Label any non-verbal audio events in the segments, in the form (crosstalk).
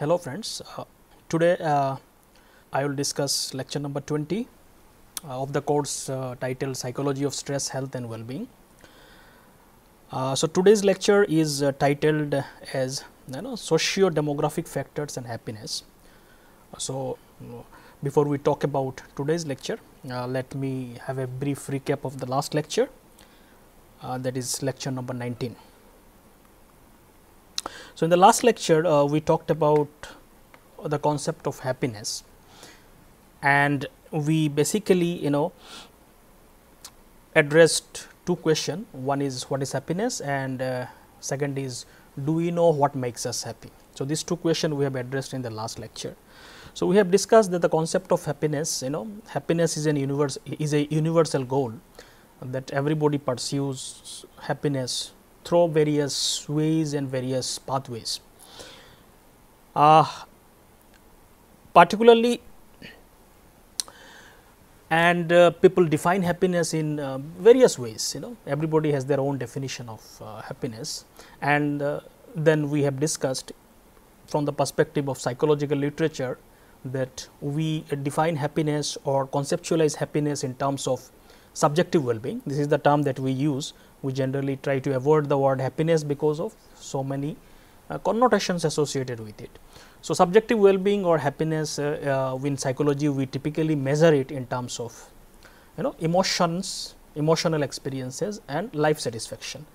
Hello friends, uh, today uh, I will discuss lecture number 20 uh, of the course uh, titled Psychology of Stress, Health and Well-being. Uh, so today's lecture is uh, titled as you know socio-demographic factors and happiness. So before we talk about today's lecture, let me have a brief recap of the last lecture that is lecture number 19. So, in the last lecture uh, we talked about the concept of happiness and we basically you know addressed two questions one is what is happiness and uh, second is do we know what makes us happy. So, these two questions we have addressed in the last lecture. So, we have discussed that the concept of happiness you know happiness is an universe is a universal goal that everybody pursues happiness through various ways and various pathways. Uh, particularly and uh, people define happiness in uh, various ways you know. Everybody has their own definition of uh, happiness. And uh, then we have discussed from the perspective of psychological literature that we define happiness or conceptualize happiness in terms of subjective well-being. This is the term that we use we generally try to avoid the word happiness because of so many uh, connotations associated with it. So, subjective well-being or happiness uh, uh, in psychology we typically measure it in terms of you know emotions, emotional experiences and life satisfaction.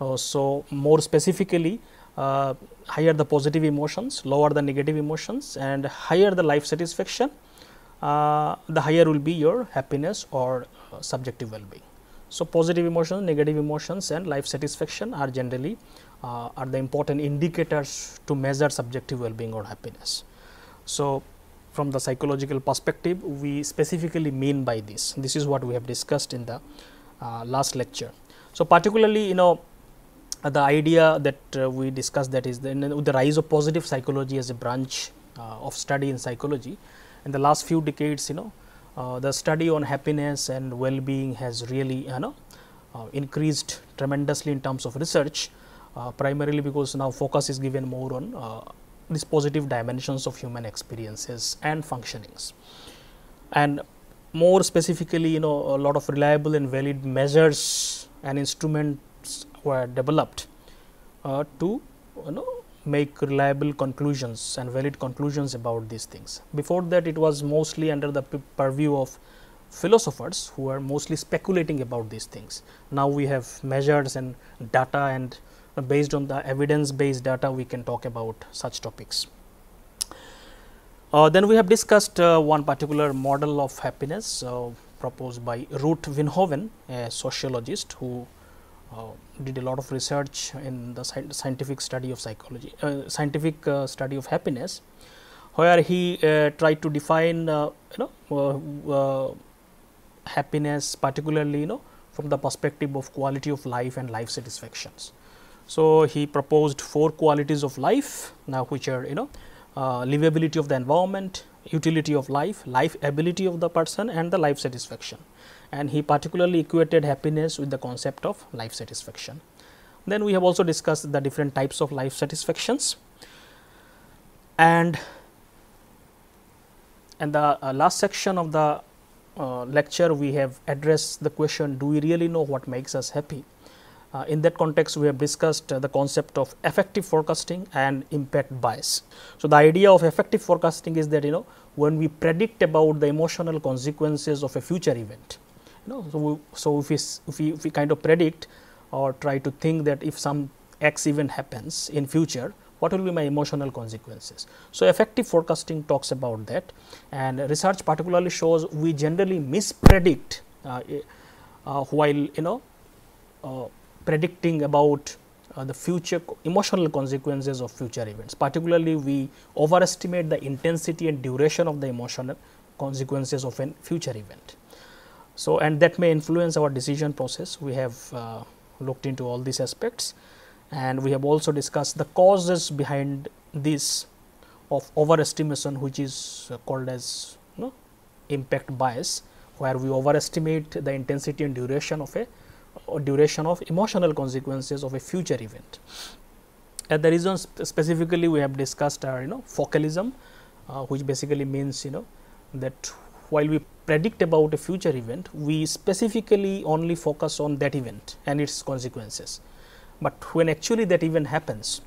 Uh, so, more specifically uh, higher the positive emotions, lower the negative emotions and higher the life satisfaction, uh, the higher will be your happiness or subjective well-being. So, positive emotions, negative emotions and life satisfaction are generally uh, are the important indicators to measure subjective well-being or happiness. So, from the psychological perspective we specifically mean by this, this is what we have discussed in the uh, last lecture. So, particularly you know uh, the idea that uh, we discussed that is the, with the rise of positive psychology as a branch uh, of study in psychology in the last few decades you know uh, the study on happiness and well-being has really you know uh, increased tremendously in terms of research uh, primarily because now focus is given more on uh, these positive dimensions of human experiences and functionings. And more specifically you know a lot of reliable and valid measures and instruments were developed uh, to you know make reliable conclusions and valid conclusions about these things. Before that it was mostly under the purview of philosophers who are mostly speculating about these things. Now, we have measures and data and based on the evidence based data we can talk about such topics. Uh, then we have discussed uh, one particular model of happiness uh, proposed by Ruut Veenhoven, a sociologist who uh, did a lot of research in the scientific study of psychology, uh, scientific uh, study of happiness, where he tried to define you know happiness particularly you know from the perspective of quality of life and life satisfactions. So, he proposed four qualities of life now which are you know uh, livability of the environment, utility of life, life ability of the person and the life satisfaction and he particularly equated happiness with the concept of life satisfaction. Then we have also discussed the different types of life satisfactions and and the uh, last section of the uh, lecture we have addressed the question do we really know what makes us happy. Uh, in that context we have discussed uh, the concept of affective forecasting and impact bias. So, the idea of affective forecasting is that you know when we predict about the emotional consequences of a future event know, so, we, so if we, if we, if we kind of predict or try to think that if some x event happens in future what will be my emotional consequences. So, affective forecasting talks about that and research particularly shows we generally mispredict uh, uh, while you know uh, predicting about uh, the future emotional consequences of future events. Particularly, we overestimate the intensity and duration of the emotional consequences of a future event. So, and that may influence our decision process. We have uh, looked into all these aspects and we have also discussed the causes behind this of overestimation which is uh, called as you know, impact bias where we overestimate the intensity and duration of a duration of emotional consequences of a future event. And the reasons specifically we have discussed are you know focalism uh, which basically means you know that while we predict about a future event we specifically only focus on that event and its consequences. But when actually that event happens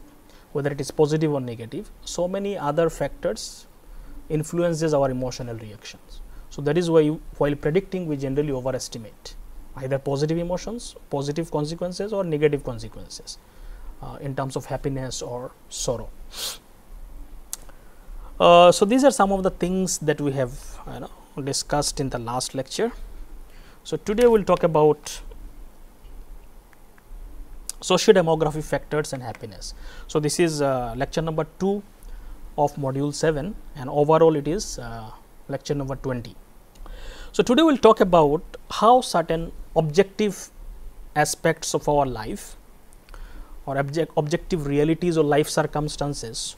whether it is positive or negative so many other factors influences our emotional reactions. So, that is why while predicting we generally overestimate either positive emotions, positive consequences or negative consequences uh, in terms of happiness or sorrow. Uh, so, these are some of the things that we have you know, discussed in the last lecture. So, today we will talk about socio-demographic factors and happiness. So, this is uh, lecture number 2 of module 7 and overall it is uh, lecture number 20. So, today we will talk about how certain objective aspects of our life or object, objective realities or life circumstances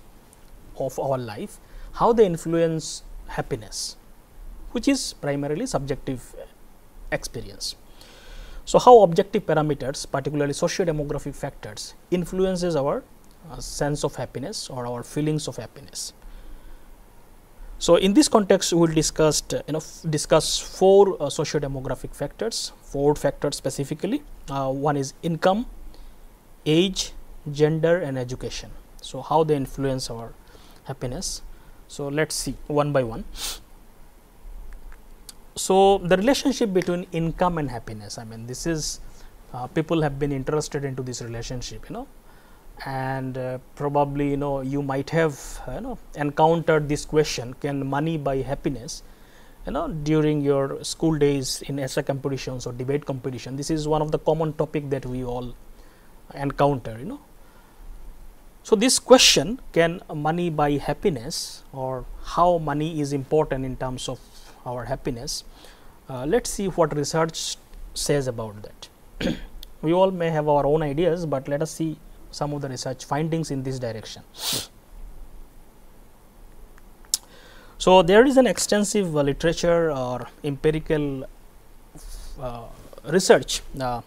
of our life, how they influence happiness, which is primarily subjective experience. So, how objective parameters particularly socio-demographic factors influences our uh, sense of happiness or our feelings of happiness. So, in this context we will discuss uh, you know discuss four uh, socio-demographic factors, four factors specifically. Uh, one is income, age, gender and education. So, how they influence our happiness. So, let us see one by one. So, the relationship between income and happiness, I mean this is uh, people have been interested into this relationship you know. And uh, probably you know you might have you know encountered this question can money buy happiness? You know during your school days in essay competitions or debate competition this is one of the common topic that we all encounter you know. So this question can money buy happiness? Or how money is important in terms of our happiness uh, let's see what research says about that (clears throat) we all may have our own ideas but let us see some of the research findings in this direction. So, there is an extensive uh, literature or empirical uh, research uh,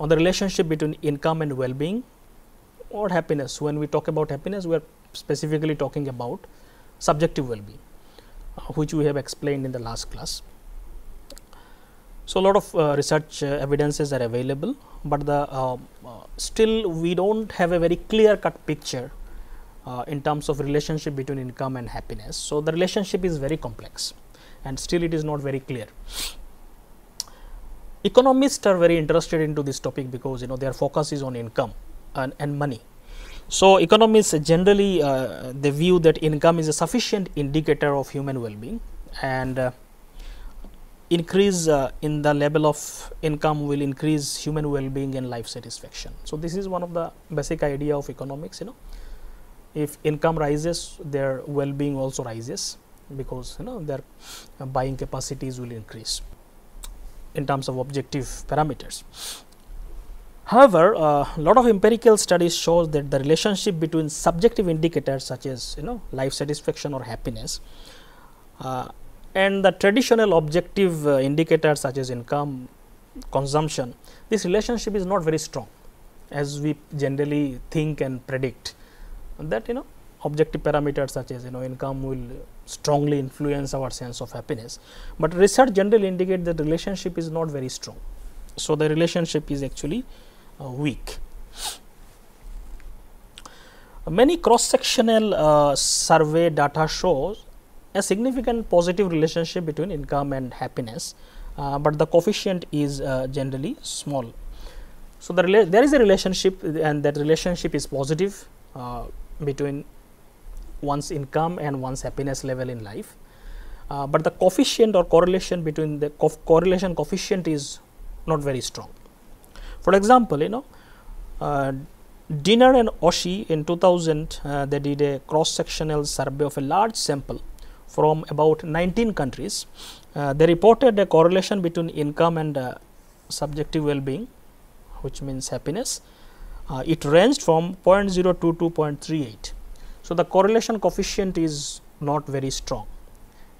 on the relationship between income and well-being or happiness. When we talk about happiness, we are specifically talking about subjective well-being, which we have explained in the last class. So, a lot of uh, research uh, evidences are available, but the uh, uh still we do not have a very clear cut picture uh, in terms of relationship between income and happiness. So, the relationship is very complex and still it is not very clear. Economists are very interested into this topic because you know their focus is on income and, and money. So, economists generally uh, they view that income is a sufficient indicator of human well-being and increase uh, in the level of income will increase human well-being and life satisfaction. So, this is one of the basic idea of economics you know if income rises their well-being also rises because you know their uh, buying capacities will increase in terms of objective parameters. However, a uh, lot of empirical studies shows that the relationship between subjective indicators such as you know life satisfaction or happiness uh, and the traditional objective uh, indicators such as income, consumption, this relationship is not very strong as we generally think and predict that you know objective parameters such as you know income will strongly influence our sense of happiness, but research generally indicate that the relationship is not very strong. So, the relationship is actually weak. Many cross sectional uh, survey data shows a significant positive relationship between income and happiness, uh, but the coefficient is uh, generally small. So, the there is a relationship and that relationship is positive uh, between one's income and one's happiness level in life. Uh, but the coefficient or correlation between the co- correlation coefficient is not very strong. For example, you know, uh, Diener and Oishi in 2000 uh, they did a cross sectional survey of a large sample from about 19 countries. Uh, they reported a correlation between income and uh, subjective well being, which means happiness. Uh, it ranged from 0.02 to 0.38. So, the correlation coefficient is not very strong.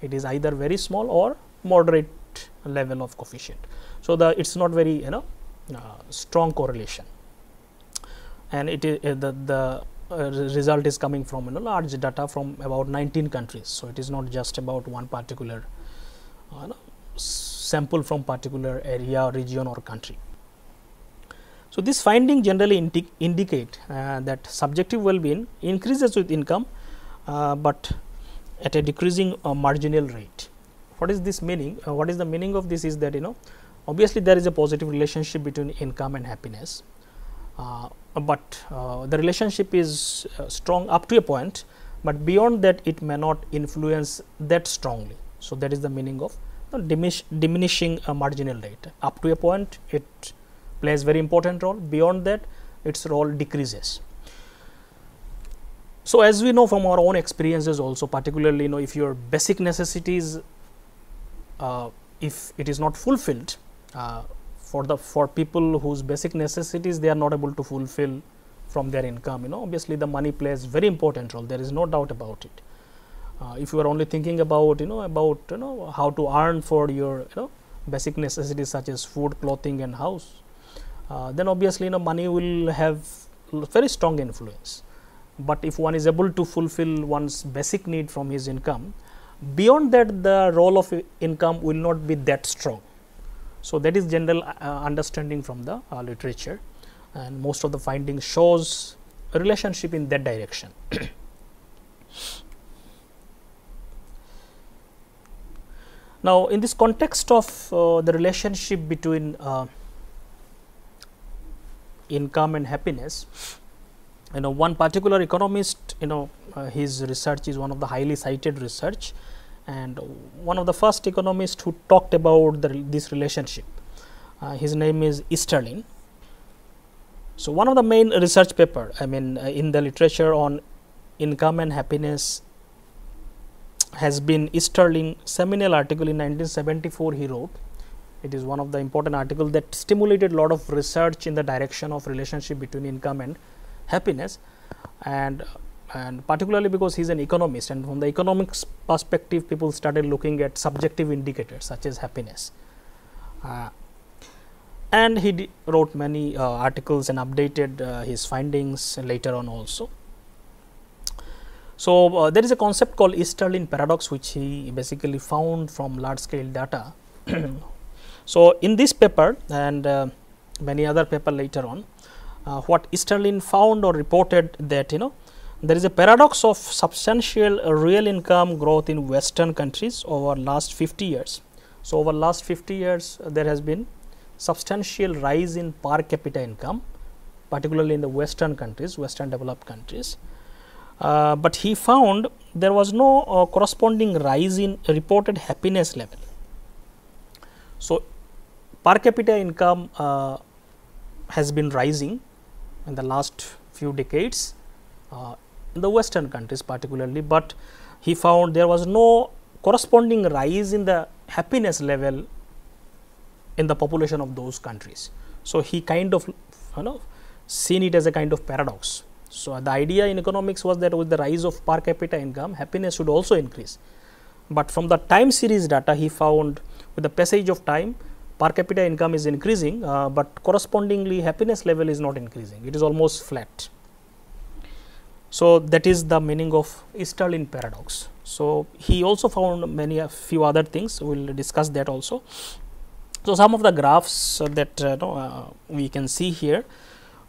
It is either very small or moderate level of coefficient. So, the it is not very you know strong correlation and it is uh, the, the uh, result is coming from you know large data from about 19 countries. So, it is not just about one particular uh, sample from particular area region or country. So, this finding generally indi indicate uh, that subjective well-being increases with income, uh, but at a decreasing uh, marginal rate. What is this meaning? what is the meaning of this is that you know obviously there is a positive relationship between income and happiness uh, but uh, the relationship is uh, strong up to a point, but beyond that it may not influence that strongly. So, that is the meaning of diminish, diminishing marginal rate. Up to a point it plays very important role, beyond that its role decreases. So, as we know from our own experiences also particularly you know if your basic necessities uh, if it is not fulfilled uh, for the for people whose basic necessities they are not able to fulfill from their income you know obviously the money plays very important role. There is no doubt about it. Uh, if you are only thinking about you know about you know how to earn for your you know basic necessities such as food clothing and house uh, then obviously you know money will have very strong influence. But if one is able to fulfill one's basic need from his income beyond that the role of income will not be that strong so, that is general uh, understanding from the uh, literature and most of the findings shows a relationship in that direction. (coughs) now, in this context of uh, the relationship between uh, income and happiness, you know one particular economist you know uh, his research is one of the highly cited research and one of the first economists who talked about the, this relationship. Uh, his name is Easterlin. So, one of the main research paper I mean uh, in the literature on income and happiness has been Easterlin seminal article in 1974 he wrote. It is one of the important articles that stimulated a lot of research in the direction of relationship between income and happiness and and particularly because he is an economist and from the economics perspective people started looking at subjective indicators such as happiness. Uh, and he wrote many uh, articles and updated uh, his findings later on also. So, uh, there is a concept called Easterlin paradox which he basically found from large scale data. (clears throat) so, in this paper and uh, many other paper later on, uh, what Easterlin found or reported that you know there is a paradox of substantial real income growth in western countries over last 50 years. So, over last 50 years uh, there has been substantial rise in per capita income particularly in the western countries western developed countries. Uh, but he found there was no uh, corresponding rise in reported happiness level. So, per capita income uh, has been rising in the last few decades uh, in the western countries particularly, but he found there was no corresponding rise in the happiness level in the population of those countries. So, he kind of you know seen it as a kind of paradox. So, the idea in economics was that with the rise of per capita income happiness should also increase, but from the time series data he found with the passage of time per capita income is increasing, uh, but correspondingly happiness level is not increasing, it is almost flat. So, that is the meaning of Easterlin paradox. So, he also found many a few other things we will discuss that also. So, some of the graphs that uh, uh, we can see here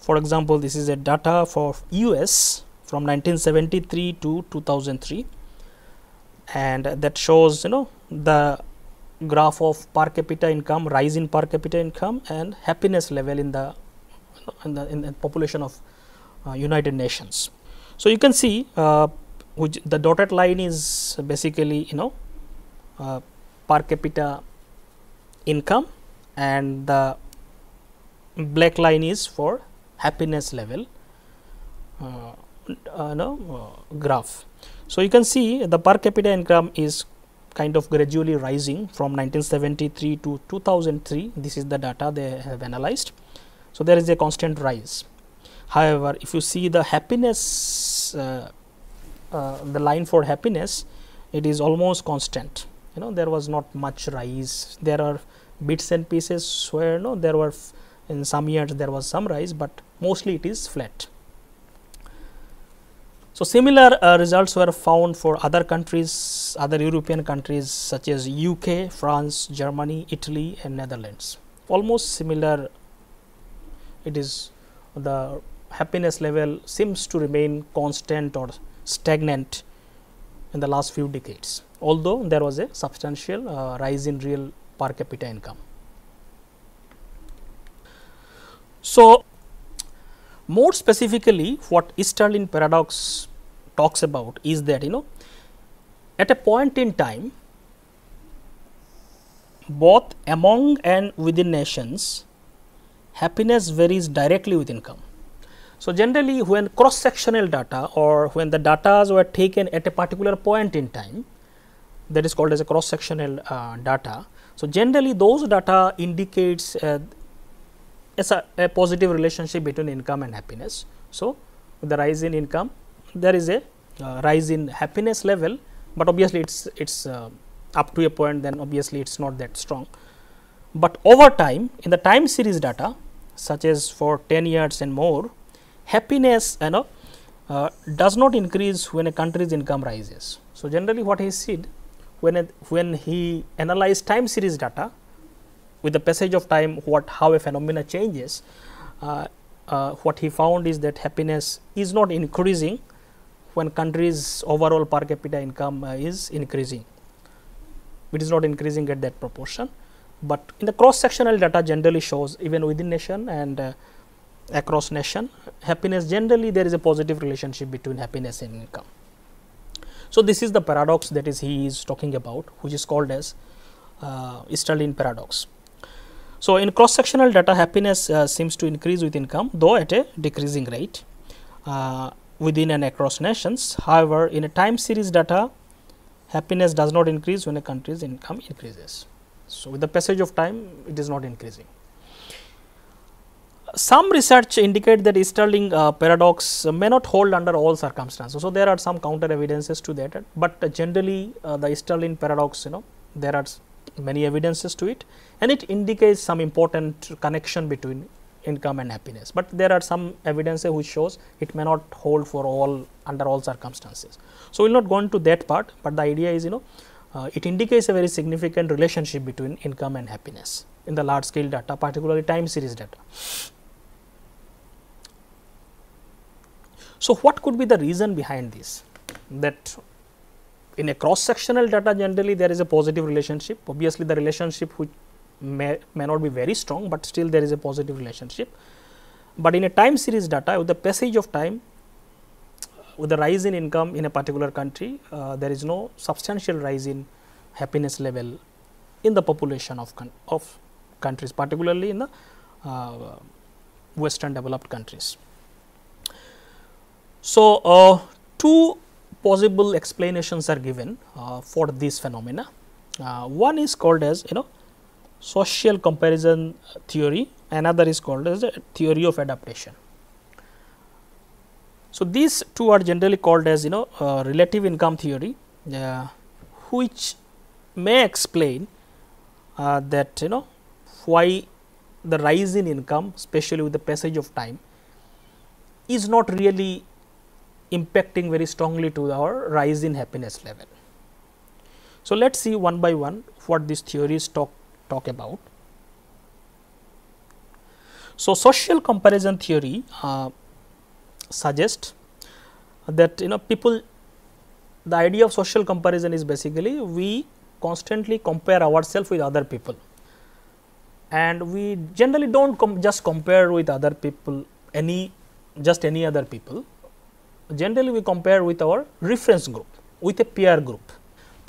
for example, this is a data for US from 1973 to 2003 and that shows you know the graph of per capita income rise in per capita income and happiness level in the in the, in the population of uh, United Nations. So, you can see uh, which the dotted line is basically you know uh, per capita income and the black line is for happiness level uh, uh, no, uh, graph. So, you can see the per capita income is kind of gradually rising from 1973 to 2003 this is the data they have analyzed. So, there is a constant rise. However, if you see the happiness uh, uh, the line for happiness it is almost constant you know there was not much rise there are bits and pieces where no there were in some years there was some rise, but mostly it is flat. So, similar uh, results were found for other countries, other European countries such as UK, France, Germany, Italy and Netherlands. Almost similar it is the happiness level seems to remain constant or stagnant in the last few decades, although there was a substantial uh, rise in real per capita income. So, more specifically what Easterlin paradox talks about is that you know at a point in time both among and within nations happiness varies directly with income. So, generally when cross sectional data or when the data were taken at a particular point in time that is called as a cross sectional uh, data. So, generally those data indicates uh, a, a positive relationship between income and happiness. So, the rise in income there is a uh, rise in happiness level, but obviously it is it is uh, up to a point then obviously it is not that strong. But over time in the time series data such as for 10 years and more happiness you know uh, does not increase when a country's income rises. So, generally what he said when, a, when he analyzed time series data with the passage of time what how a phenomena changes uh, uh, what he found is that happiness is not increasing when countries overall per capita income uh, is increasing it is not increasing at that proportion but in the cross sectional data generally shows even within nation and uh, across nation happiness generally there is a positive relationship between happiness and income so this is the paradox that is he is talking about which is called as uh, Easterlin paradox so, in cross sectional data happiness uh, seems to increase with income though at a decreasing rate uh, within and across nations. However, in a time series data happiness does not increase when a country's income increases. So, with the passage of time it is not increasing. Some research indicate that Easterlin uh, paradox may not hold under all circumstances. So, there are some counter evidences to that, but generally uh, the Easterlin paradox you know there are many evidences to it and it indicates some important connection between income and happiness, but there are some evidences which shows it may not hold for all under all circumstances. So, we will not go into that part, but the idea is you know uh, it indicates a very significant relationship between income and happiness in the large scale data particularly time series data. So, what could be the reason behind this that in a cross sectional data generally there is a positive relationship obviously the relationship which may, may not be very strong, but still there is a positive relationship. But in a time series data with the passage of time with the rise in income in a particular country, uh, there is no substantial rise in happiness level in the population of, of countries, particularly in the uh, western developed countries. So, uh, two possible explanations are given uh, for this phenomena. Uh, one is called as you know social comparison theory, another is called as the theory of adaptation. So, these two are generally called as you know uh, relative income theory, uh, which may explain uh, that you know why the rise in income especially with the passage of time is not really impacting very strongly to our rise in happiness level. So, let us see one by one what these theories talk talk about. So, social comparison theory uh, suggests that you know people the idea of social comparison is basically we constantly compare ourselves with other people and we generally don't com just compare with other people any just any other people generally we compare with our reference group with a peer group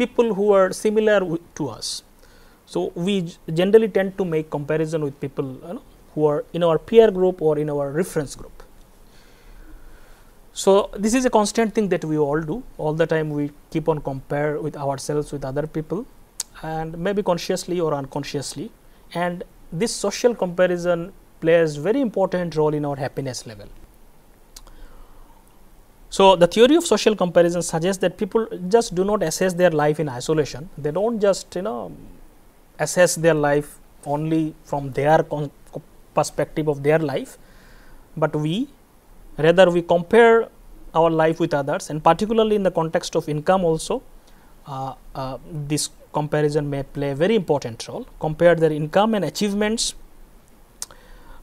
people who are similar to us. So we generally tend to make comparison with people you know, who are in our peer group or in our reference group. So this is a constant thing that we all do. All the time we keep on compare with ourselves with other people and maybe consciously or unconsciously. And this social comparison plays very important role in our happiness level. So, the theory of social comparison suggests that people just do not assess their life in isolation. They do not just you know assess their life only from their perspective of their life, but we rather we compare our life with others and particularly in the context of income also uh, uh, this comparison may play a very important role. Compare their income and achievements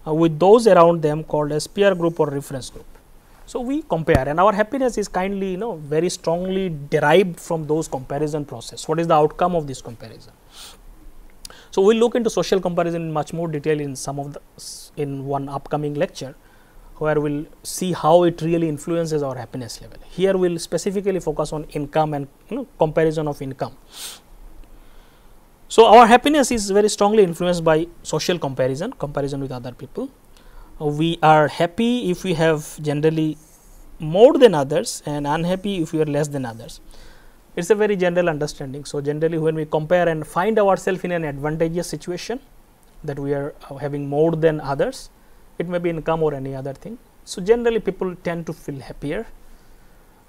uh, with those around them called as peer group or reference group. So, we compare and our happiness is kindly you know very strongly derived from those comparison process. What is the outcome of this comparison? So, we will look into social comparison in much more detail in some of the in one upcoming lecture where we will see how it really influences our happiness level. Here we will specifically focus on income and you know, comparison of income. So, our happiness is very strongly influenced by social comparison, comparison with other people. We are happy if we have generally more than others and unhappy if we are less than others. It is a very general understanding. So, generally when we compare and find ourselves in an advantageous situation that we are having more than others, it may be income or any other thing. So, generally people tend to feel happier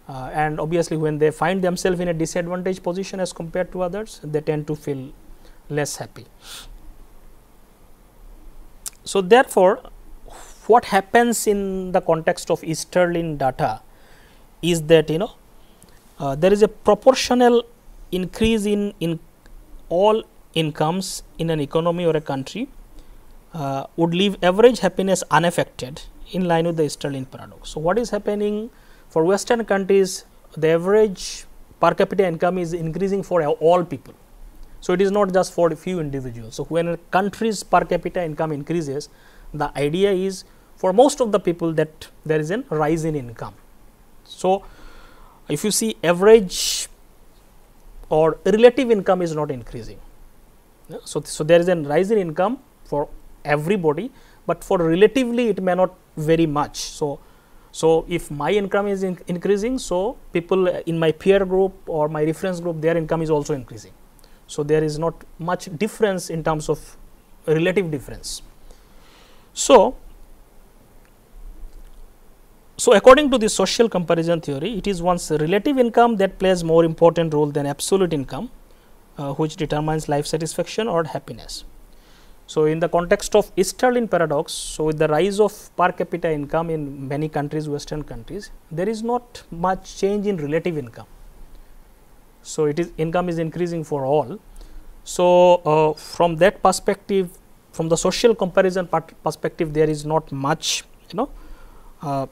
uh, and obviously when they find themselves in a disadvantaged position as compared to others, they tend to feel less happy. So, therefore, what happens in the context of Easterlin data is that you know uh, there is a proportional increase in, in all incomes in an economy or a country uh, would leave average happiness unaffected in line with the Easterlin paradox. So, what is happening for western countries the average per capita income is increasing for all people. So, it is not just for a few individuals. So, when a country's per capita income increases the idea is for most of the people that there is a rise in income. So, if you see average or relative income is not increasing. So, so there is a rise in income for everybody, but for relatively it may not very much. So, so if my income is in increasing, so people in my peer group or my reference group their income is also increasing. So, there is not much difference in terms of relative difference. So, so according to the social comparison theory, it is one's relative income that plays more important role than absolute income, uh, which determines life satisfaction or happiness. So, in the context of Easterlin paradox, so with the rise of per capita income in many countries, western countries, there is not much change in relative income. So, it is income is increasing for all. So, uh, from that perspective, from the social comparison perspective, there is not much, you know, uh,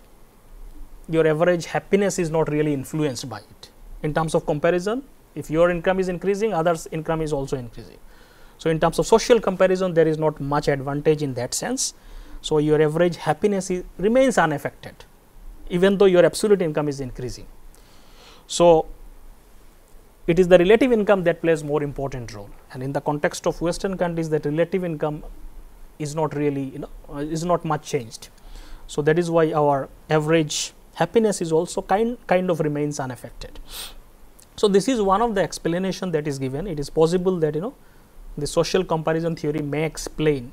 your average happiness is not really influenced by it. In terms of comparison, if your income is increasing, others income is also increasing. So, in terms of social comparison there is not much advantage in that sense. So, your average happiness is, remains unaffected even though your absolute income is increasing. So, it is the relative income that plays more important role and in the context of western countries that relative income is not really you know uh, is not much changed. So, that is why our average happiness is also kind kind of remains unaffected. So, this is one of the explanation that is given it is possible that you know the social comparison theory may explain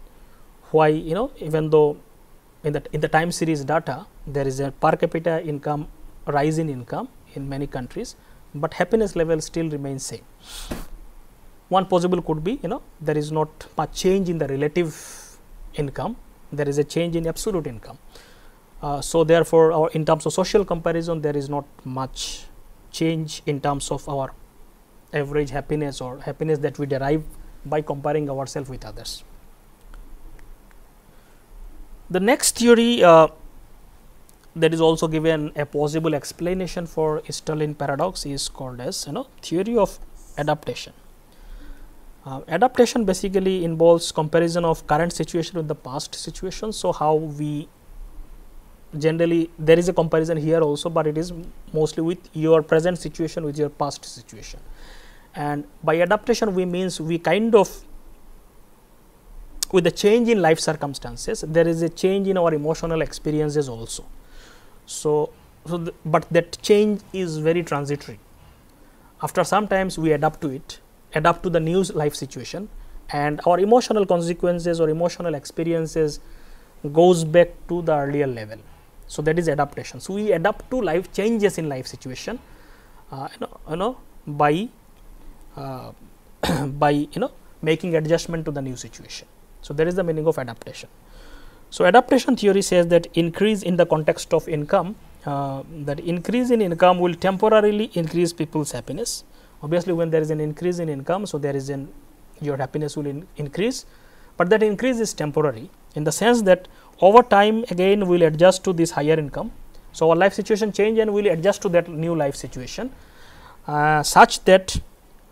why you know even though in the in the time series data there is a per capita income rise in income in many countries, but happiness level still remains same. One possible could be you know there is not much change in the relative income, there is a change in absolute income. Uh, so, therefore, our in terms of social comparison there is not much change in terms of our average happiness or happiness that we derive by comparing ourselves with others. The next theory uh, that is also given a possible explanation for Easterlin paradox is called as you know theory of adaptation. Uh, adaptation basically involves comparison of current situation with the past situation. So, how we generally there is a comparison here also, but it is mostly with your present situation with your past situation. And by adaptation we means we kind of with the change in life circumstances there is a change in our emotional experiences also. So, so but that change is very transitory. After some times we adapt to it adapt to the new life situation and our emotional consequences or emotional experiences goes back to the earlier level. So, that is adaptation. So, we adapt to life changes in life situation uh, you, know, you know by uh, (coughs) by you know making adjustment to the new situation. So, that is the meaning of adaptation. So, adaptation theory says that increase in the context of income uh, that increase in income will temporarily increase people's happiness obviously when there is an increase in income so there is an your happiness will in increase but that increase is temporary in the sense that over time again we will adjust to this higher income so our life situation change and we will adjust to that new life situation uh, such that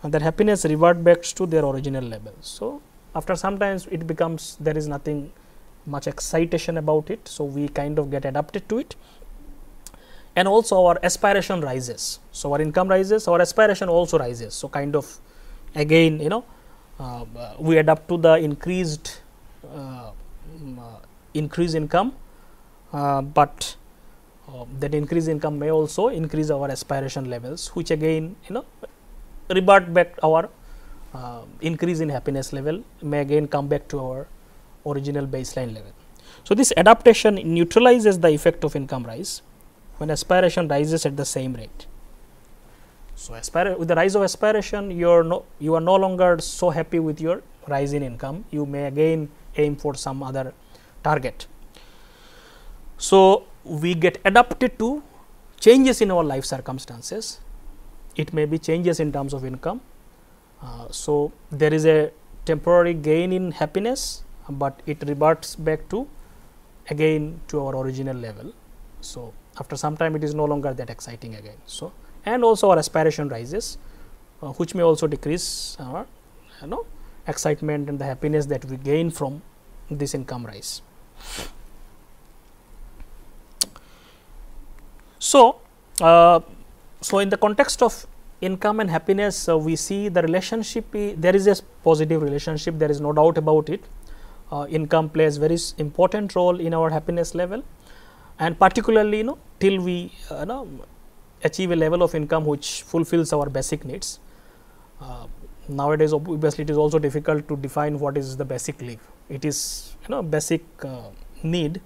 uh, that happiness revert back to their original level so after sometimes it becomes there is nothing much excitation about it so we kind of get adapted to it and also our aspiration rises. So, our income rises, our aspiration also rises. So, kind of again you know uh, we adapt to the increased uh, increase income, uh, but uh, that increase income may also increase our aspiration levels which again you know revert back our uh, increase in happiness level may again come back to our original baseline level. So, this adaptation neutralizes the effect of income rise when aspiration rises at the same rate. So, with the rise of aspiration you are no you are no longer so happy with your rise in income you may again aim for some other target. So, we get adapted to changes in our life circumstances it may be changes in terms of income. Uh, so, there is a temporary gain in happiness, but it reverts back to again to our original level. So, after some time it is no longer that exciting again. So, and also our aspiration rises uh, which may also decrease our you know excitement and the happiness that we gain from this income rise. So, uh, so in the context of income and happiness uh, we see the relationship there is a positive relationship there is no doubt about it. Uh, income plays very important role in our happiness level and particularly you know till we uh, know achieve a level of income which fulfills our basic needs. Nowadays obviously it is also difficult to define what is the basic need. It is you know basic uh, need,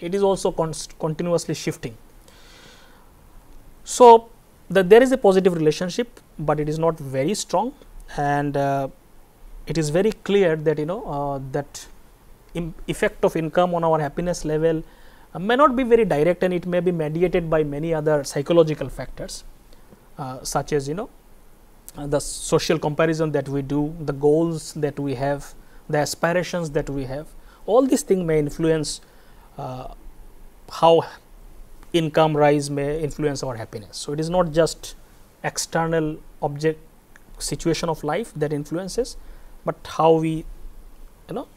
it is also continuously shifting. So, the, there is a positive relationship, but it is not very strong and uh, it is very clear that you know uh, that effect of income on our happiness level uh, may not be very direct and it may be mediated by many other psychological factors uh, such as you know the social comparison that we do, the goals that we have, the aspirations that we have, all these things may influence uh, how income rise may influence our happiness. So, it is not just external object situation of life that influences, but how we you know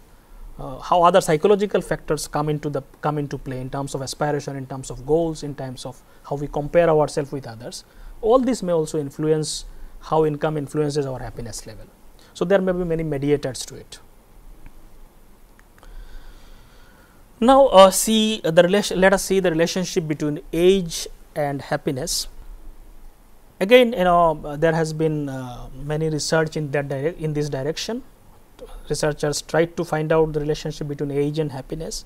uh, how other psychological factors come into the come into play in terms of aspiration in terms of goals in terms of how we compare ourselves with others all this may also influence how income influences our happiness level. So there may be many mediators to it. Now uh, see uh, the relation let us see the relationship between age and happiness. Again you know uh, there has been uh, many research in that in this direction. Researchers tried to find out the relationship between age and happiness.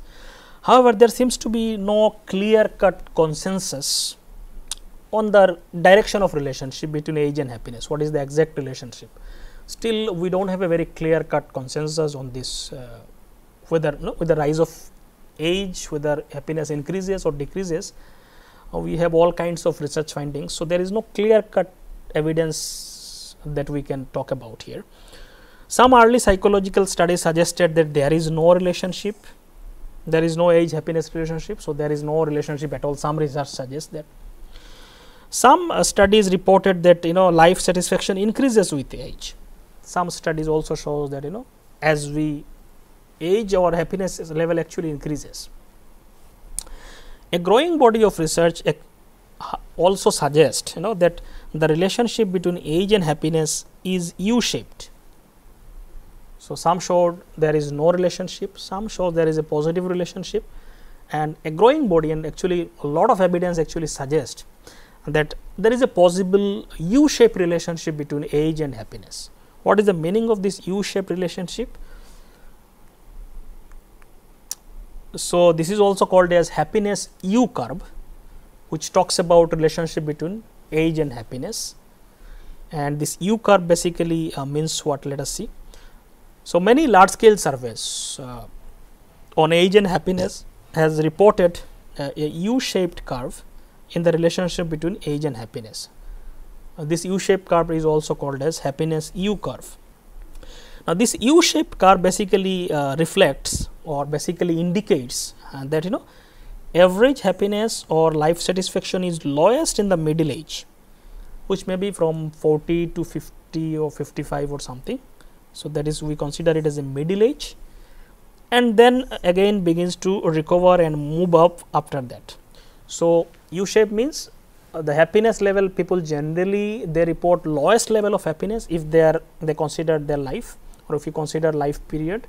However, there seems to be no clear cut consensus on the direction of relationship between age and happiness. What is the exact relationship? Still, we do not have a very clear cut consensus on this uh, whether no, with the rise of age, whether happiness increases or decreases. Uh, we have all kinds of research findings. So, there is no clear cut evidence that we can talk about here. Some early psychological studies suggested that there is no relationship, there is no age happiness relationship. So, there is no relationship at all. Some research suggests that. Some uh, studies reported that you know life satisfaction increases with age. some studies also shows that you know as we age our happiness level actually increases a growing body of research also suggests you know that the relationship between age and happiness is u shaped so some show there is no relationship some show there is a positive relationship and a growing body and actually a lot of evidence actually suggest that there is a possible u shaped relationship between age and happiness. What is the meaning of this u shaped relationship? So this is also called as happiness u curve which talks about relationship between age and happiness. And this u curve basically uh, means what? Let us see. So many large scale surveys uh, on age and happiness has reported uh, a u shaped curve in the relationship between age and happiness uh, this u shaped curve is also called as happiness u curve now this u shaped curve basically uh, reflects or basically indicates uh, that you know average happiness or life satisfaction is lowest in the middle age which may be from 40 to 50 or 55 or something. So, that is we consider it as a middle age and then again begins to recover and move up after that. So, U shape means uh, the happiness level people generally they report lowest level of happiness if they are they consider their life or if you consider life period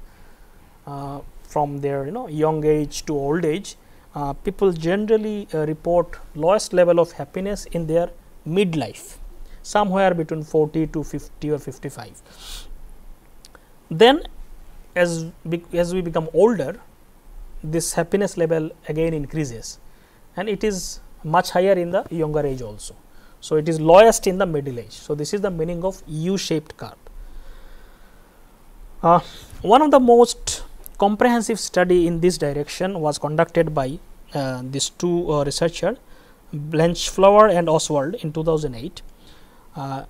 uh, from their you know young age to old age uh, people generally uh, report lowest level of happiness in their midlife somewhere between 40 to 50 or 55. Then as, as we become older this happiness level again increases and it is much higher in the younger age also. So, it is lowest in the middle age. So, this is the meaning of U shaped curve. Uh, one of the most comprehensive study in this direction was conducted by uh, these two uh, researchers Blanchflower and Oswald in 2008 uh,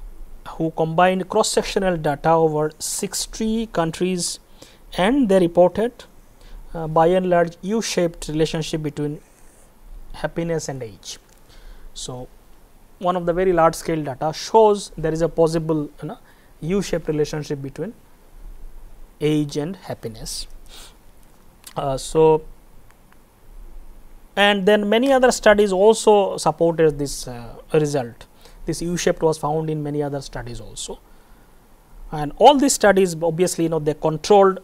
who combined cross sectional data over 60 countries and they reported uh, by and large U shaped relationship between happiness and age. So, one of the very large scale data shows there is a possible you know, U shaped relationship between age and happiness. Uh, so, and then many other studies also supported this uh, result. This U shaped was found in many other studies also. And all these studies obviously you know they controlled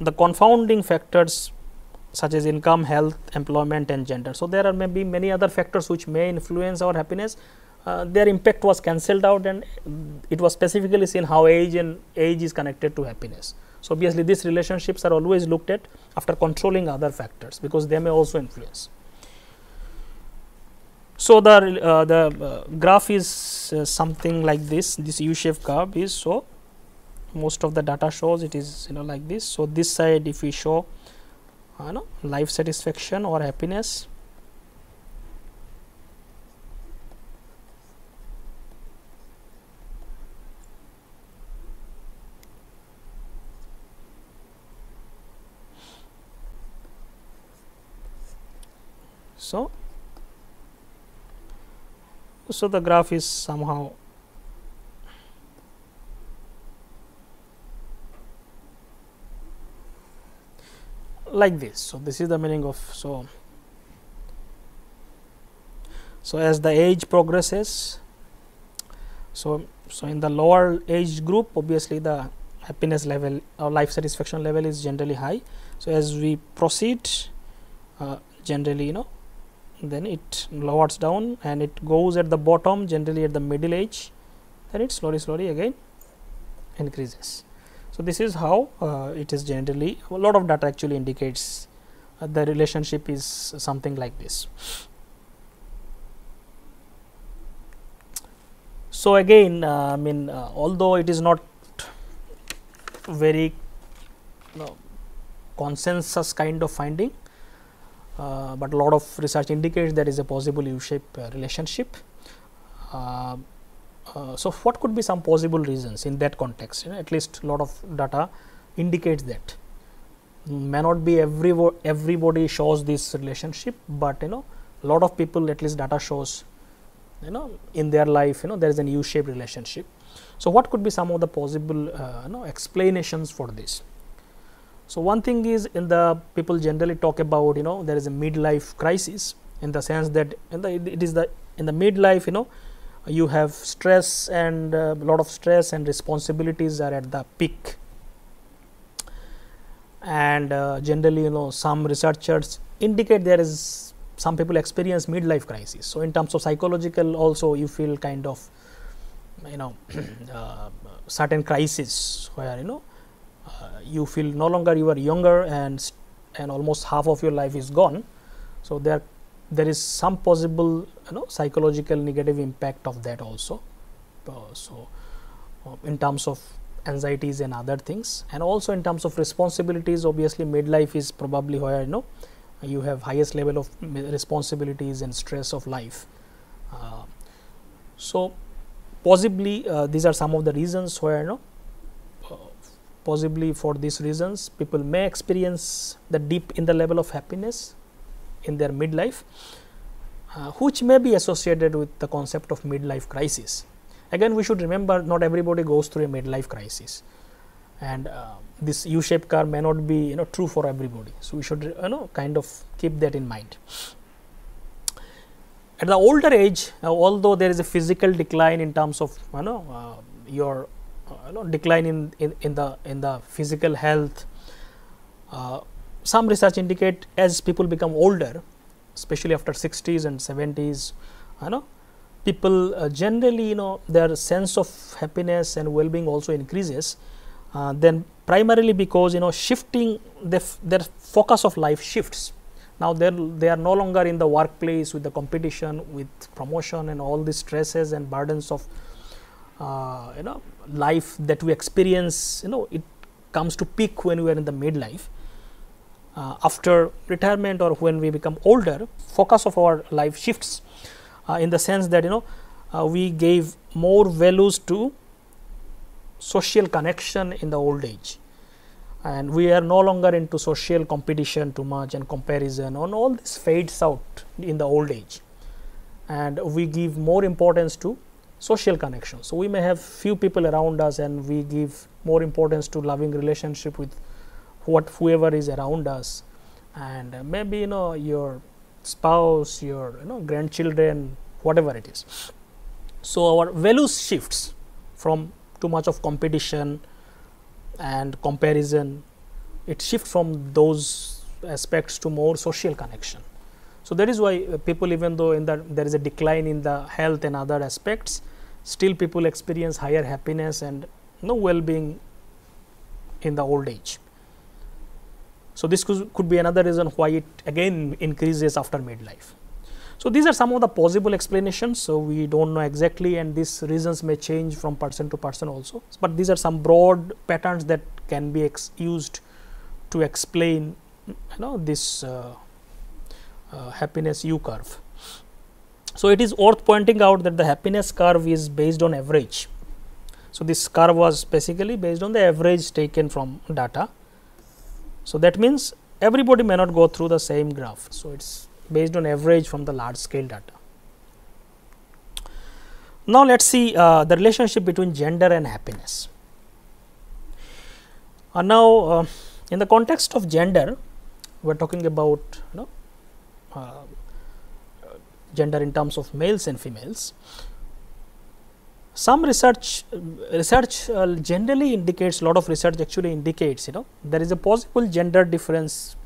the confounding factors such as income, health, employment and gender. So, there are maybe many other factors which may influence our happiness. Uh, their impact was cancelled out and it was specifically seen how age and age is connected to happiness. So, obviously, these relationships are always looked at after controlling other factors because they may also influence. So, the, uh, the uh, graph is uh, something like this, this U-shaped curve is so most of the data shows it is you know like this. So, this side if we show you know life satisfaction or happiness. So, so the graph is somehow like this. So, this is the meaning of so. So, as the age progresses, so so in the lower age group obviously the happiness level or life satisfaction level is generally high. So, as we proceed uh, generally you know then it lowers down and it goes at the bottom generally at the middle age then it slowly slowly again increases. So, this is how uh, it is generally a lot of data actually indicates uh, the relationship is something like this. So, again uh, I mean uh, although it is not very consensus kind of finding, uh, but a lot of research indicates there is a possible U-shaped uh, relationship. Uh, so, what could be some possible reasons in that context? You know, at least a lot of data indicates that may not be every everybody shows this relationship, but you know a lot of people at least data shows you know in their life you know there is an U-shaped relationship. So, what could be some of the possible uh, you know, explanations for this? So, one thing is in the people generally talk about you know there is a midlife crisis in the sense that in the, it is the in the midlife you know you have stress and a uh, lot of stress and responsibilities are at the peak. And uh, generally you know some researchers indicate there is some people experience midlife crisis. So in terms of psychological also you feel kind of you know (clears throat) uh, certain crisis where you know uh, you feel no longer you are younger and and almost half of your life is gone. So there there is some possible you know psychological negative impact of that also. Uh, so uh, in terms of anxieties and other things and also in terms of responsibilities obviously midlife is probably where you know you have highest level of responsibilities and stress of life. Uh, so possibly uh, these are some of the reasons where you know uh, possibly for these reasons people may experience the dip in the level of happiness in their midlife uh, which may be associated with the concept of midlife crisis. Again we should remember not everybody goes through a midlife crisis. And uh, this u-shaped curve may not be you know true for everybody. So we should you know kind of keep that in mind. At the older age uh, although there is a physical decline in terms of you know uh, your uh, you know decline in, in, in the in the physical health uh, some research indicate as people become older especially after 60s and 70s you know people uh, generally you know their sense of happiness and well-being also increases uh, then primarily because you know shifting the their focus of life shifts. Now they they are no longer in the workplace with the competition with promotion and all the stresses and burdens of uh, you know life that we experience you know it comes to peak when we are in the midlife uh, after retirement or when we become older focus of our life shifts uh, in the sense that you know uh, we gave more values to social connection in the old age. And we are no longer into social competition too much and comparison and all this fades out in the old age. And we give more importance to social connection. So we may have few people around us and we give more importance to loving relationship with what whoever is around us and maybe you know your spouse, your you know grandchildren, whatever it is. So, our values shifts from too much of competition and comparison, it shifts from those aspects to more social connection. So, that is why uh, people even though in that there is a decline in the health and other aspects, still people experience higher happiness and you know well-being in the old age. So, this could, be another reason why it again increases after midlife. So, these are some of the possible explanations. So, we do not know exactly and these reasons may change from person to person also, but these are some broad patterns that can be used to explain you know this uh, uh, happiness U curve. So, it is worth pointing out that the happiness curve is based on average. So, this curve was basically based on the average taken from data so, that means everybody may not go through the same graph. So, it is based on average from the large scale data. Now, let us see uh, the relationship between gender and happiness. Uh, now, uh, in the context of gender, we are talking about you know, uh, gender in terms of males and females some research research uh, generally indicates a lot of research actually indicates you know there is a possible gender difference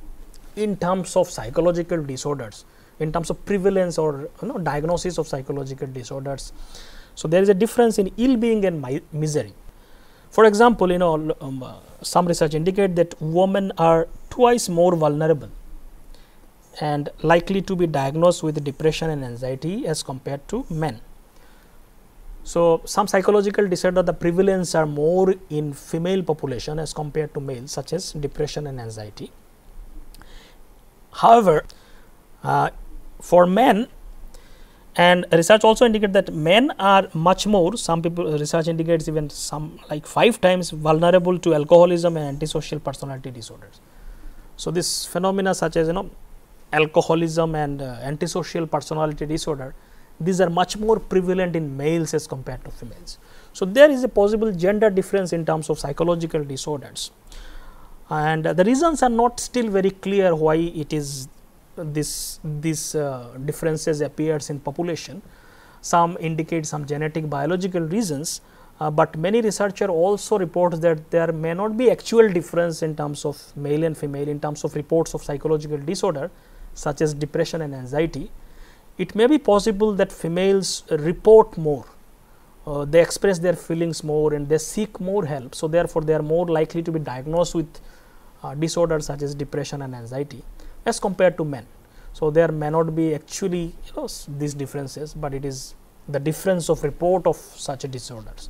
in terms of psychological disorders in terms of prevalence or you know diagnosis of psychological disorders. So there is a difference in ill being and misery. For example you know um, uh, some research indicate that women are twice more vulnerable and likely to be diagnosed with depression and anxiety as compared to men so, some psychological disorder the prevalence are more in female population as compared to male such as depression and anxiety. However, uh, for men and research also indicate that men are much more some people research indicates even some like 5 times vulnerable to alcoholism and antisocial personality disorders. So, this phenomena such as you know alcoholism and uh, antisocial personality disorder these are much more prevalent in males as compared to females. So, there is a possible gender difference in terms of psychological disorders and uh, the reasons are not still very clear why it is this these uh, differences appears in population. Some indicate some genetic biological reasons, uh, but many researcher also reports that there may not be actual difference in terms of male and female in terms of reports of psychological disorder such as depression and anxiety. It may be possible that females report more, uh, they express their feelings more and they seek more help. So, therefore, they are more likely to be diagnosed with uh, disorders such as depression and anxiety as compared to men. So, there may not be actually you know, these differences, but it is the difference of report of such disorders.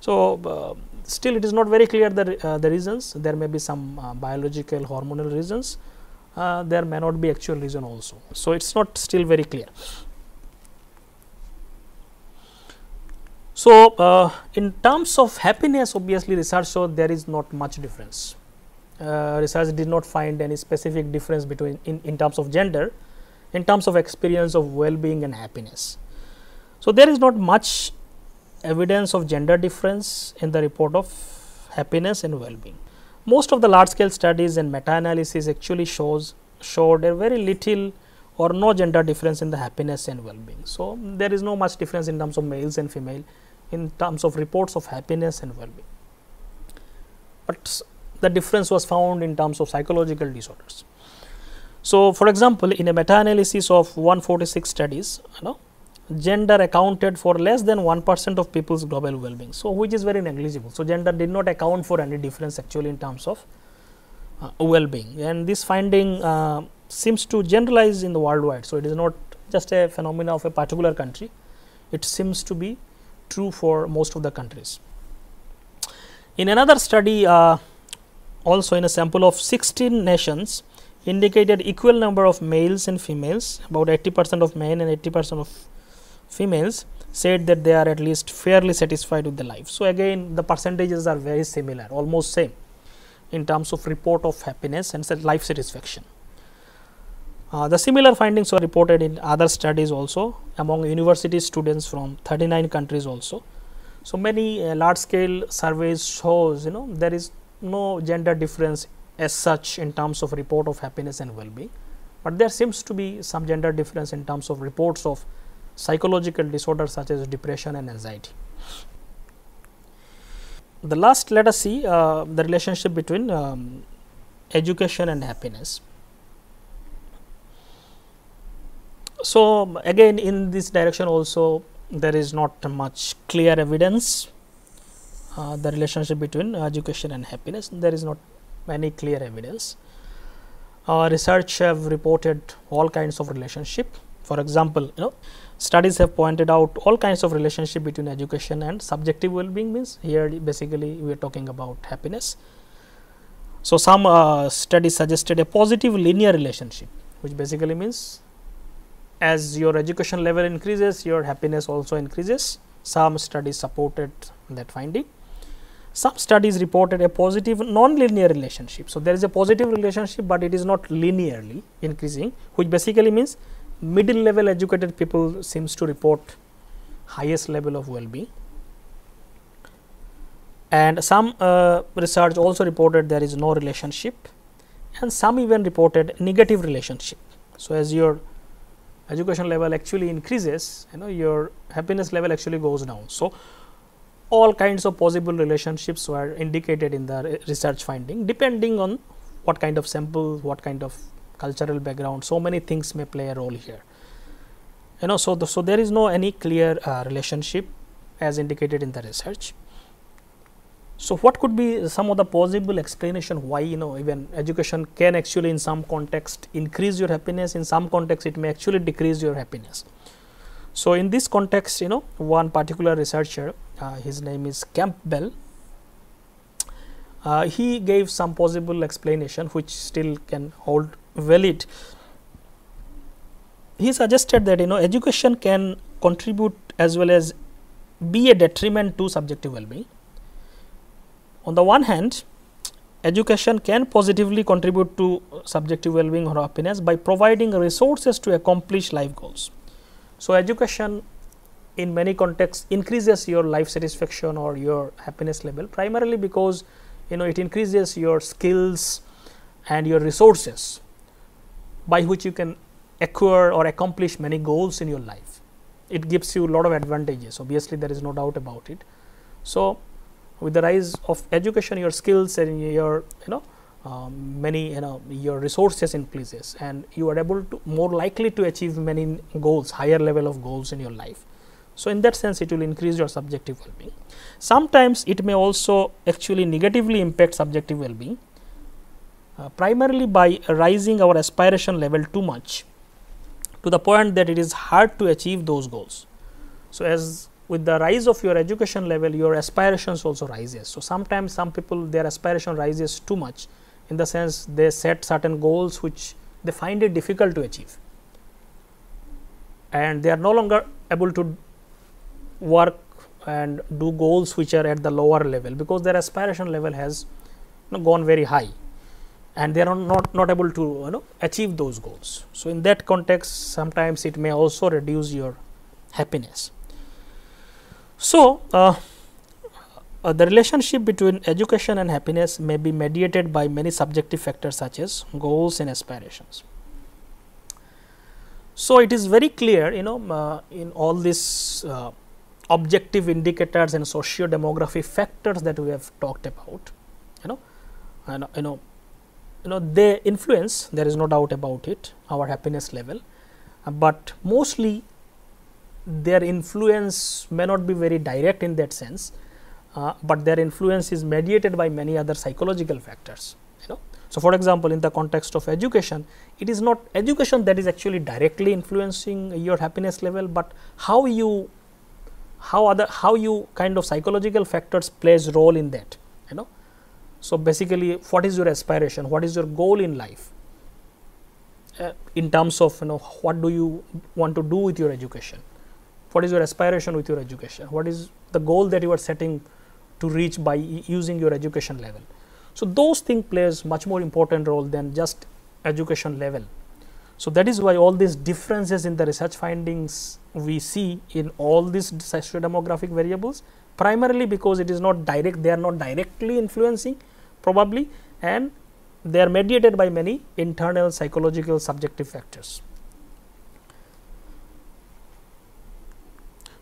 So, uh, still it is not very clear the, uh, the reasons there may be some uh, biological hormonal reasons uh, there may not be actual reason also. So, it is not still very clear. So, uh, in terms of happiness obviously research shows there is not much difference uh, research did not find any specific difference between in, in terms of gender in terms of experience of well-being and happiness. So, there is not much evidence of gender difference in the report of happiness and well-being. Most of the large scale studies and meta-analysis actually shows showed a very little or no gender difference in the happiness and well-being. So, there is no much difference in terms of males and female in terms of reports of happiness and well-being. But the difference was found in terms of psychological disorders. So, for example, in a meta-analysis of 146 studies, you know, gender accounted for less than 1 percent of people's global well-being. So, which is very negligible. So, gender did not account for any difference actually in terms of uh, well-being and this finding uh, seems to generalize in the worldwide. So, it is not just a phenomena of a particular country, it seems to be true for most of the countries. In another study, uh, also in a sample of 16 nations indicated equal number of males and females about 80 percent of men and 80 percent of females said that they are at least fairly satisfied with the life. So, again the percentages are very similar almost same in terms of report of happiness and life satisfaction. Uh, the similar findings were reported in other studies also among university students from 39 countries also. So, many uh, large scale surveys shows you know there is no gender difference as such in terms of report of happiness and well-being, but there seems to be some gender difference in terms of reports of psychological disorders such as depression and anxiety. The last let us see uh, the relationship between um, education and happiness. So, again in this direction also there is not much clear evidence uh, the relationship between education and happiness. There is not any clear evidence. Uh, research have reported all kinds of relationship. For example, you know, studies have pointed out all kinds of relationship between education and subjective well-being means here basically we are talking about happiness. So, some uh, studies suggested a positive linear relationship which basically means as your education level increases your happiness also increases. Some studies supported that finding some studies reported a positive non-linear relationship. So, there is a positive relationship, but it is not linearly increasing which basically means middle level educated people seems to report highest level of well-being. And some uh, research also reported there is no relationship and some even reported negative relationship. So, as your education level actually increases, you know your happiness level actually goes down. So, all kinds of possible relationships were indicated in the research finding depending on what kind of sample, what kind of cultural background, so many things may play a role here. You know, so, the, so there is no any clear uh, relationship as indicated in the research. So, what could be some of the possible explanation why you know even education can actually in some context increase your happiness, in some context it may actually decrease your happiness. So, in this context you know one particular researcher uh, his name is Campbell uh, he gave some possible explanation which still can hold valid. He suggested that you know education can contribute as well as be a detriment to subjective well-being. On the one hand, education can positively contribute to subjective well-being or happiness by providing resources to accomplish life goals. So, education in many contexts increases your life satisfaction or your happiness level primarily because you know it increases your skills and your resources by which you can acquire or accomplish many goals in your life. It gives you a lot of advantages obviously there is no doubt about it. So, with the rise of education your skills and your you know um, many you know your resources increases and you are able to more likely to achieve many goals higher level of goals in your life. So, in that sense it will increase your subjective well-being. Sometimes it may also actually negatively impact subjective well-being uh, primarily by raising our aspiration level too much to the point that it is hard to achieve those goals. So, as with the rise of your education level your aspirations also rises. So, sometimes some people their aspiration rises too much in the sense they set certain goals which they find it difficult to achieve and they are no longer able to work and do goals which are at the lower level because their aspiration level has you know, gone very high and they are not not able to you know achieve those goals. So, in that context sometimes it may also reduce your happiness. So, uh, uh, the relationship between education and happiness may be mediated by many subjective factors such as goals and aspirations. So, it is very clear you know uh, in all these uh, objective indicators and socio demographic factors that we have talked about you know and you know you know they influence there is no doubt about it our happiness level, uh, but mostly their influence may not be very direct in that sense, uh, but their influence is mediated by many other psychological factors you know. So, for example, in the context of education it is not education that is actually directly influencing your happiness level, but how you how other how you kind of psychological factors plays role in that you know so, basically what is your aspiration, what is your goal in life uh, in terms of you know what do you want to do with your education, what is your aspiration with your education, what is the goal that you are setting to reach by using your education level. So, those things plays much more important role than just education level. So, that is why all these differences in the research findings we see in all these socio-demographic variables primarily because it is not direct they are not directly influencing probably and they are mediated by many internal psychological subjective factors.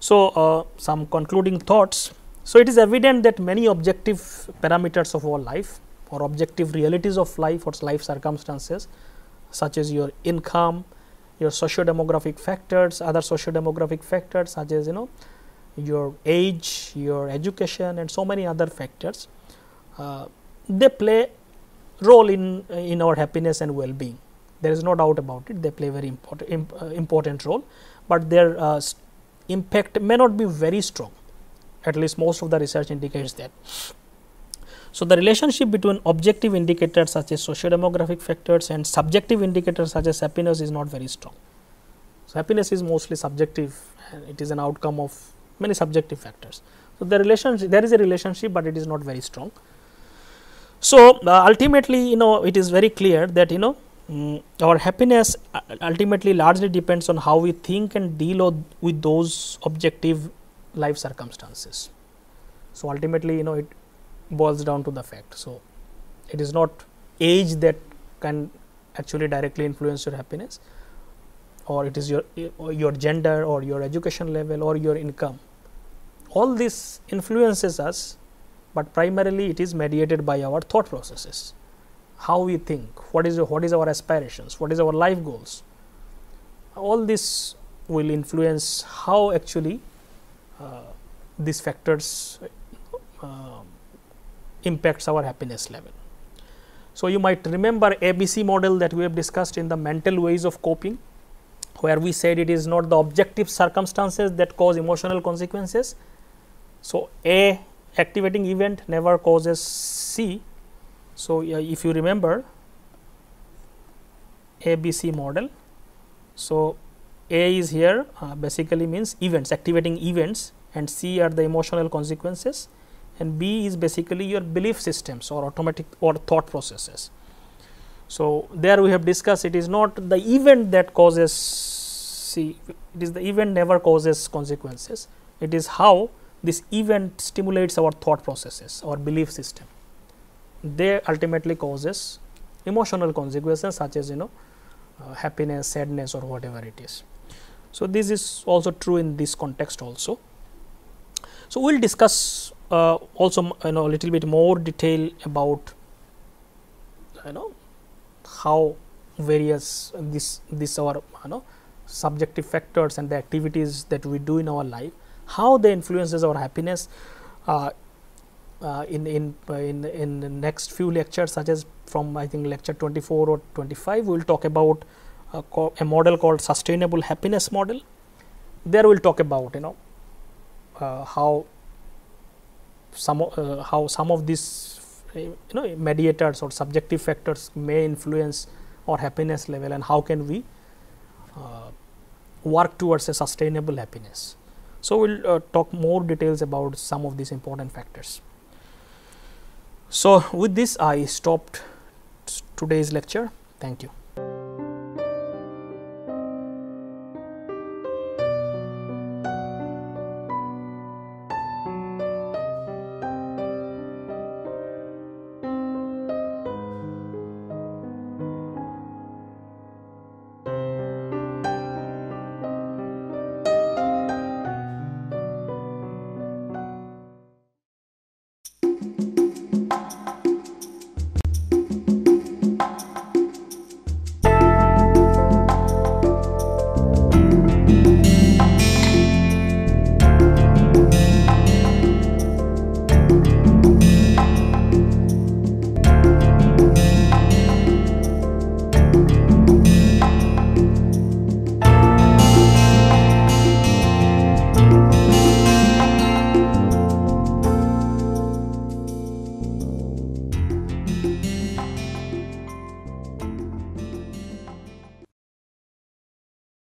So, uh, some concluding thoughts. So, it is evident that many objective parameters of our life or objective realities of life or life circumstances such as your income, your socio-demographic factors, other socio-demographic factors such as you know your age, your education and so many other factors uh, they play role in in our happiness and well being there is no doubt about it. They play very important imp, uh, important role but their uh, impact may not be very strong. At least most of the research indicates that. So the relationship between objective indicators such as socio-demographic factors and subjective indicators such as happiness is not very strong. So happiness is mostly subjective and it is an outcome of many subjective factors. So the relationship there is a relationship but it is not very strong so, uh, ultimately you know it is very clear that you know um, our happiness ultimately largely depends on how we think and deal with those objective life circumstances. So, ultimately you know it boils down to the fact. So, it is not age that can actually directly influence your happiness or it is your your gender or your education level or your income all this influences us but primarily it is mediated by our thought processes. How we think what is what is our aspirations what is our life goals. All this will influence how actually uh, these factors uh, impacts our happiness level. So you might remember abc model that we have discussed in the mental ways of coping where we said it is not the objective circumstances that cause emotional consequences. So a activating event never causes C. So, if you remember ABC model. So, A is here uh, basically means events activating events and C are the emotional consequences and B is basically your belief systems or automatic or thought processes. So, there we have discussed it is not the event that causes C, it is the event never causes consequences it is how this event stimulates our thought processes our belief system. They ultimately causes emotional consequences such as you know uh, happiness sadness or whatever it is. So this is also true in this context also. So we'll discuss uh, also you know a little bit more detail about you know how various this this our you know subjective factors and the activities that we do in our life how they influences our happiness uh, uh, in in in in the next few lectures such as from i think lecture 24 or 25 we will talk about a, a model called sustainable happiness model. There we'll talk about you know uh, how some uh, how some of these you know mediators or subjective factors may influence our happiness level and how can we uh, work towards a sustainable happiness so we'll uh, talk more details about some of these important factors. So with this i stopped today's lecture. Thank you